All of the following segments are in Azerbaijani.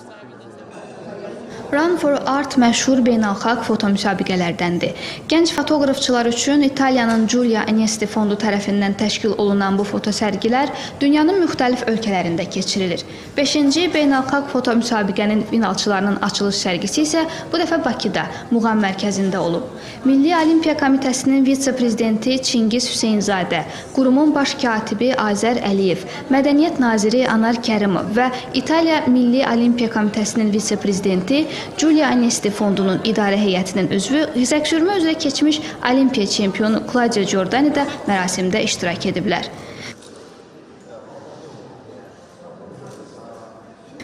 first time in this event. Run for Art məşhur beynəlxalq foto müsabiqələrdəndir. Gənc fotoqrafçılar üçün İtaliyanın Giulia Anesti fondu tərəfindən təşkil olunan bu foto sərgilər dünyanın müxtəlif ölkələrində keçirilir. 5-ci beynəlxalq foto müsabiqənin finalçılarının açılış sərgisi isə bu dəfə Bakıda, Muğam mərkəzində olub. Milli Olimpiya Komitəsinin vitse-prezidenti Çingiz Hüseynzadə, qurumun baş katibi Azər Əliyev, Mədəniyyət naziri Anar Kərimov və İtaliya Milli Olimpiya Komitəsinin vitse-prezidenti Giulia Anesti fondunun idarə heyətinin üzvü xizəksürmə üzrə keçmiş Olimpiya çempionu Claudia Giordani də mərasimdə iştirak ediblər.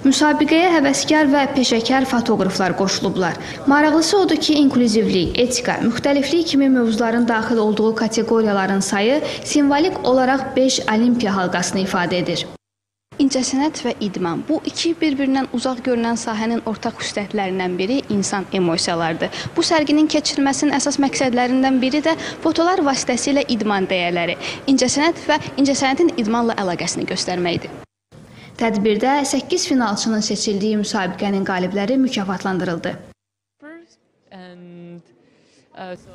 Müsabiqəyə həvəskar və peşəkar fotoqraflar qoşulublar. Maraqlısı odur ki, inklüzivlik, etika, müxtəliflik kimi mövzuların daxil olduğu kateqoriyaların sayı simvolik olaraq 5 olimpiya halqasını ifadə edir. İncəsənət və idman. Bu iki bir-birindən uzaq görünən sahənin ortaq xüsusiyyətlərindən biri insan emosiyalarıdır. Bu sərginin keçirilməsinin əsas məqsədlərindən biri də fotolar vasitəsilə idman dəyərləri, incəsənət və incəsənətin idmanla əlaqəsini göstərməkdir. Tədbirdə 8 finalçının seçildiyi müsabiqənin qalibləri mükafatlandırıldı.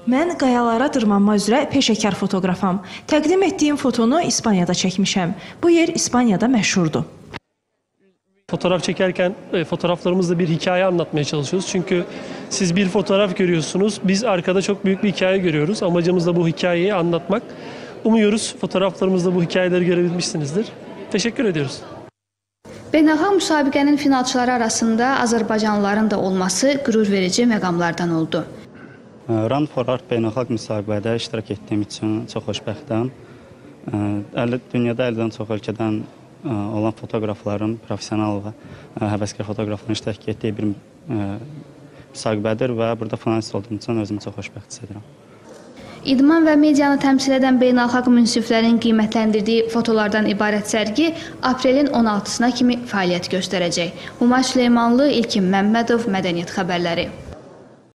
Mən qayalara dırmanma üzrə peşəkar fotoqrafam. Təqdim etdiyim fotonu İspaniyada çəkmişəm. Bu yer İspaniyada məşhurdur. Fotoğraf çekerken e, fotoğraflarımızla bir hikaye anlatmaya çalışıyoruz. Çünkü siz bir fotoğraf görüyorsunuz, biz arkada çok büyük bir hikaye görüyoruz. Amacımız da bu hikayeyi anlatmak. Umuyoruz fotoğraflarımızda bu hikayeleri görebilmişsinizdir. Teşekkür ediyoruz. Beynəlxalq müsabiqənin finalçıları arasında Azərbaycanlıların da olması qürur verici məqamlardan oldu. Run for Art beynəlxalq müsabiqədə iştirak etdiyim üçün çox xoşbəxtəm. Dünyada 50-dən çox ölkədən olan fotoqrafların, professional və həvəskar fotoqrafların iştirak etdiyi bir ə, müsabiqədir və burada finalist olduğum üçün özümü çox xoşbəxt hiss edirəm. İdman və medianı təmsil edən beynəlxalq münsiflərin qiymətləndirdiyi fotolardan ibarət sərgi aprelin 16-sına kimi fəaliyyət göstərəcək. Huma Süleymanlı, İlkin Məmmədov, Mədəniyyət xəbərləri.